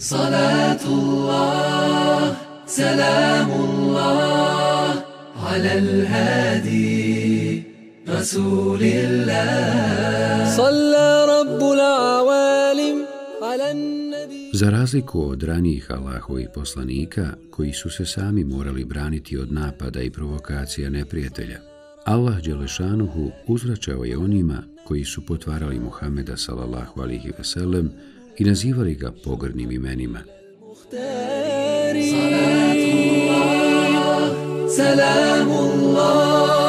صلاة الله سلام الله على الهادي رسول الله صلى رب العوالم على النبي Za razliku od ranijih Allahovih poslanika, koji su se sami morali braniti od napada i provokacija neprijatelja, Allah Đelešanuhu uzvraćao je onima koji su potvarali Muhameda sallallahu alihi veselem i nazivali ga pogrnim imenima. Salamullah, salamullah.